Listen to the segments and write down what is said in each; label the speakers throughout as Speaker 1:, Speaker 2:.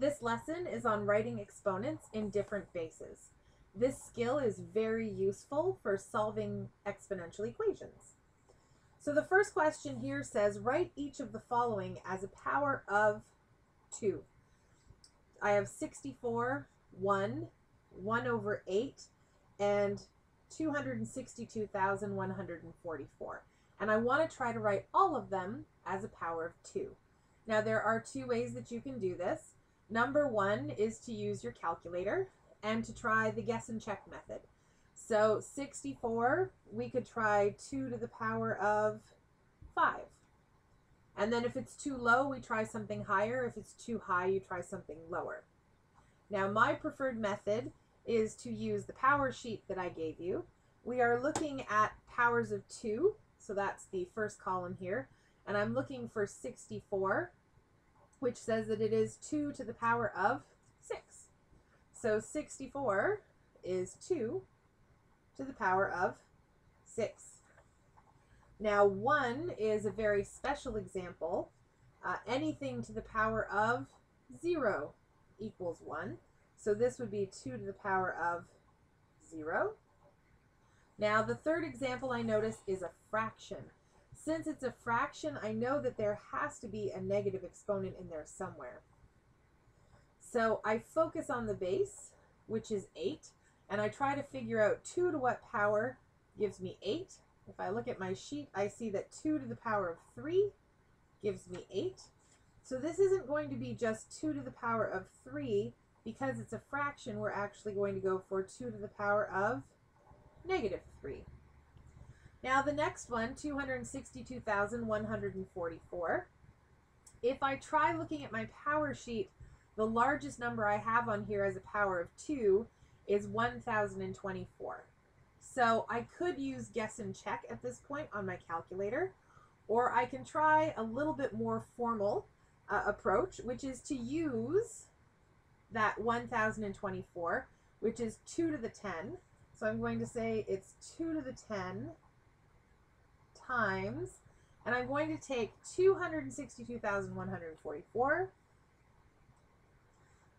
Speaker 1: This lesson is on writing exponents in different bases. This skill is very useful for solving exponential equations. So the first question here says, write each of the following as a power of 2. I have 64, 1, 1 over 8, and 262,144. And I want to try to write all of them as a power of 2. Now there are two ways that you can do this. Number one is to use your calculator and to try the guess and check method. So 64, we could try 2 to the power of 5. And then if it's too low, we try something higher. If it's too high, you try something lower. Now my preferred method is to use the power sheet that I gave you. We are looking at powers of 2, so that's the first column here. And I'm looking for 64, which says that it is 2 to the power of 6. So 64 is 2 to the power of 6. Now 1 is a very special example. Uh, anything to the power of 0 equals 1. So this would be 2 to the power of 0. Now the third example I notice is a fraction. Since it's a fraction, I know that there has to be a negative exponent in there somewhere. So I focus on the base, which is 8, and I try to figure out 2 to what power gives me 8. If I look at my sheet, I see that 2 to the power of 3 gives me 8. So this isn't going to be just 2 to the power of 3. Because it's a fraction, we're actually going to go for 2 to the power of negative 3. Now the next one, 262,144. If I try looking at my power sheet the largest number I have on here as a power of 2 is 1024. So I could use guess and check at this point on my calculator, or I can try a little bit more formal uh, approach, which is to use that 1024, which is 2 to the 10. So I'm going to say it's 2 to the 10 times, and I'm going to take 262,144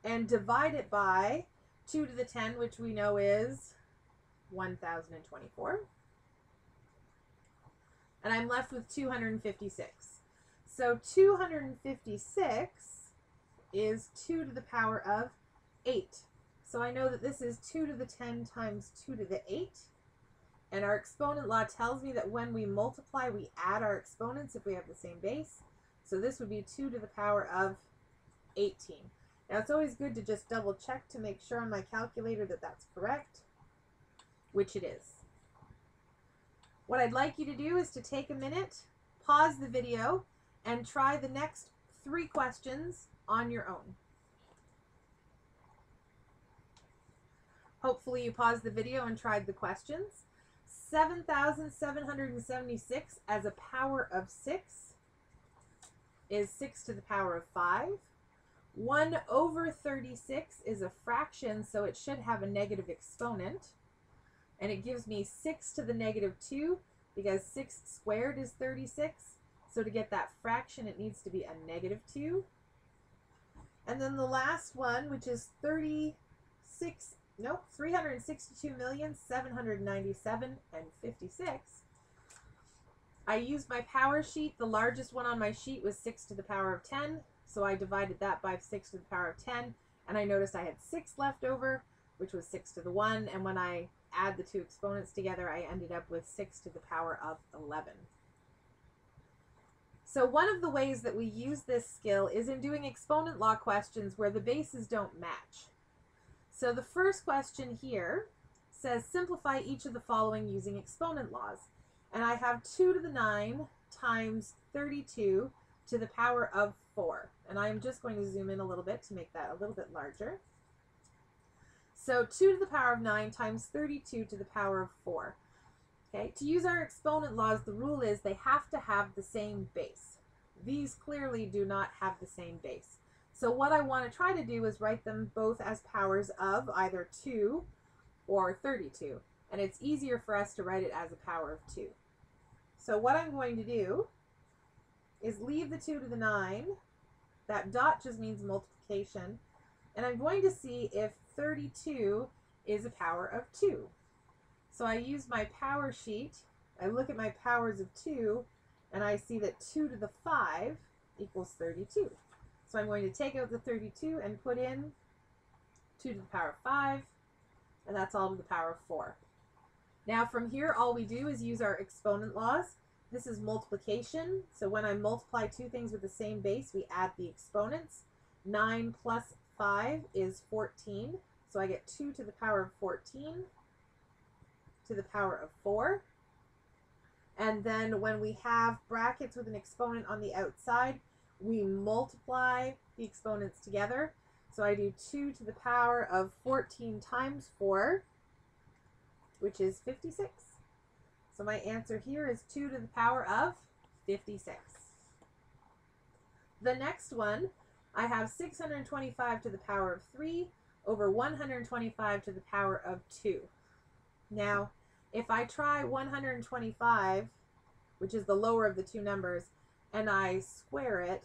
Speaker 1: and divide it by 2 to the 10, which we know is 1024. And I'm left with 256. So 256 is 2 to the power of 8. So I know that this is 2 to the 10 times 2 to the 8. And our exponent law tells me that when we multiply, we add our exponents if we have the same base. So this would be 2 to the power of 18. Now it's always good to just double check to make sure on my calculator that that's correct, which it is. What I'd like you to do is to take a minute, pause the video, and try the next three questions on your own. Hopefully you paused the video and tried the questions. 7,776 as a power of 6 is 6 to the power of 5. 1 over 36 is a fraction, so it should have a negative exponent. And it gives me 6 to the negative 2 because 6 squared is 36. So to get that fraction, it needs to be a negative 2. And then the last one, which is 36, nope, 362,797 and 56. I used my power sheet. The largest one on my sheet was 6 to the power of 10. So I divided that by 6 to the power of 10, and I noticed I had 6 left over, which was 6 to the 1, and when I add the two exponents together, I ended up with 6 to the power of 11. So one of the ways that we use this skill is in doing exponent law questions where the bases don't match. So the first question here says simplify each of the following using exponent laws. And I have 2 to the 9 times 32 to the power of 4. And I'm just going to zoom in a little bit to make that a little bit larger. So 2 to the power of 9 times 32 to the power of 4. Okay, to use our exponent laws, the rule is they have to have the same base. These clearly do not have the same base. So what I want to try to do is write them both as powers of either 2 or 32. And it's easier for us to write it as a power of 2. So what I'm going to do is leave the 2 to the 9. That dot just means multiplication. And I'm going to see if 32 is a power of 2. So I use my power sheet. I look at my powers of 2, and I see that 2 to the 5 equals 32. So I'm going to take out the 32 and put in 2 to the power of 5, and that's all to the power of 4. Now from here, all we do is use our exponent laws. This is multiplication. So when I multiply two things with the same base, we add the exponents. 9 plus 5 is 14. So I get 2 to the power of 14 to the power of 4. And then when we have brackets with an exponent on the outside, we multiply the exponents together. So I do 2 to the power of 14 times 4, which is 56. So my answer here is 2 to the power of 56. The next one, I have 625 to the power of 3 over 125 to the power of 2. Now, if I try 125, which is the lower of the two numbers, and I square it,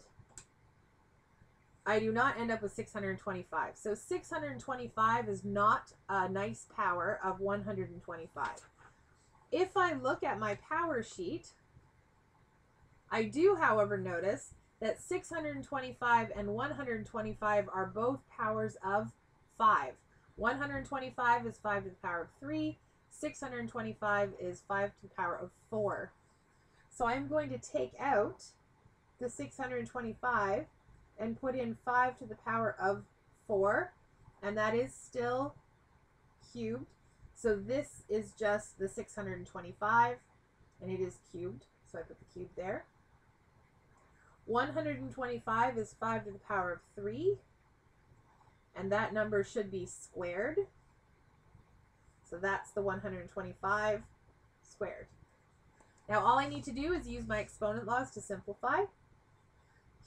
Speaker 1: I do not end up with 625. So 625 is not a nice power of 125. If I look at my power sheet, I do, however, notice that 625 and 125 are both powers of 5. 125 is 5 to the power of 3. 625 is 5 to the power of 4. So I'm going to take out the 625 and put in 5 to the power of 4. And that is still cubed. So this is just the 625, and it is cubed. So I put the cube there. 125 is 5 to the power of 3, and that number should be squared. So that's the 125 squared. Now all I need to do is use my exponent laws to simplify.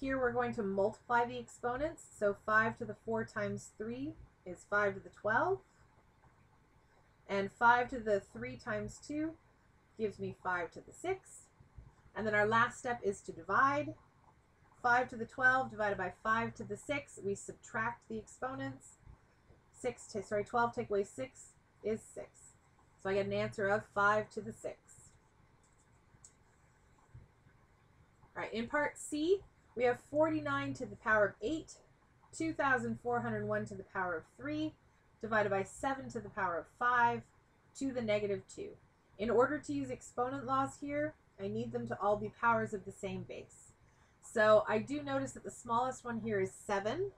Speaker 1: Here we're going to multiply the exponents. So 5 to the 4 times 3 is 5 to the 12. And 5 to the 3 times 2 gives me 5 to the 6. And then our last step is to divide. 5 to the 12 divided by 5 to the 6, we subtract the exponents. 6 to, sorry, 12 take away 6 is 6. So I get an answer of 5 to the 6. All right, in part C, we have 49 to the power of 8, 2,401 to the power of 3, divided by 7 to the power of 5 to the negative 2. In order to use exponent laws here, I need them to all be powers of the same base. So I do notice that the smallest one here is 7.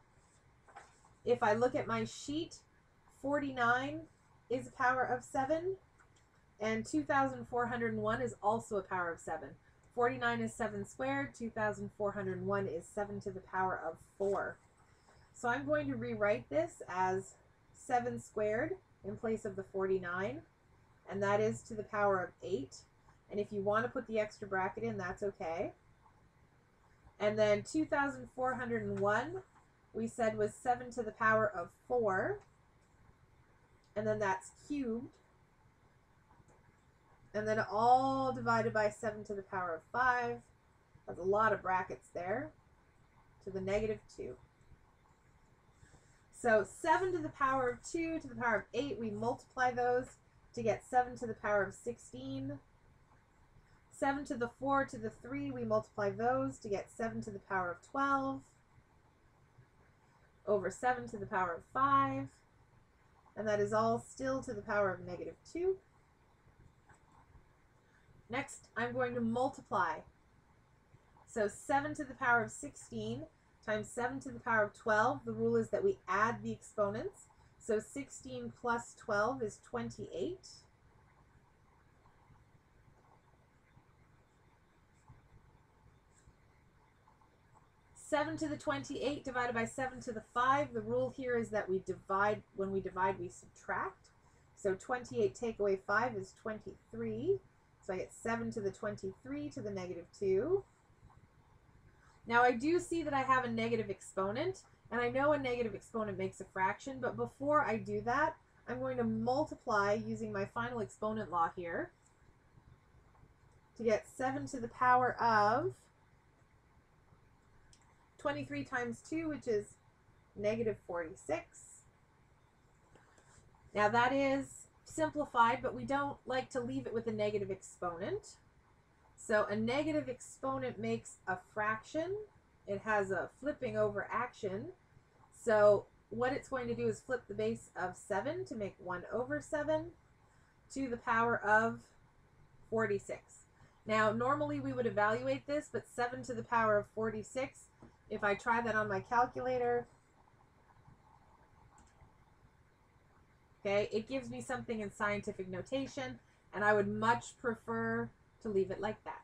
Speaker 1: If I look at my sheet, 49 is a power of 7, and 2,401 is also a power of 7. 49 is 7 squared, 2,401 is 7 to the power of 4. So I'm going to rewrite this as 7 squared in place of the 49, and that is to the power of 8. And if you want to put the extra bracket in, that's okay. And then 2,401, we said was 7 to the power of 4. And then that's cubed. And then all divided by 7 to the power of 5. That's a lot of brackets there. To the negative 2. So 7 to the power of 2 to the power of 8, we multiply those to get 7 to the power of 16. 7 to the 4 to the 3, we multiply those to get 7 to the power of 12. Over 7 to the power of 5. And that is all still to the power of negative 2. Next, I'm going to multiply. So 7 to the power of 16 times 7 to the power of 12. The rule is that we add the exponents. So 16 plus 12 is 28. Seven to the twenty-eight divided by seven to the five. The rule here is that we divide. When we divide, we subtract. So twenty-eight take away five is twenty-three. So I get seven to the twenty-three to the negative two. Now I do see that I have a negative exponent, and I know a negative exponent makes a fraction, but before I do that, I'm going to multiply using my final exponent law here to get 7 to the power of 23 times 2, which is negative 46. Now that is simplified, but we don't like to leave it with a negative exponent. So a negative exponent makes a fraction. It has a flipping over action. So what it's going to do is flip the base of 7 to make 1 over 7 to the power of 46. Now, normally we would evaluate this, but 7 to the power of 46, if I try that on my calculator, okay, it gives me something in scientific notation, and I would much prefer to leave it like that.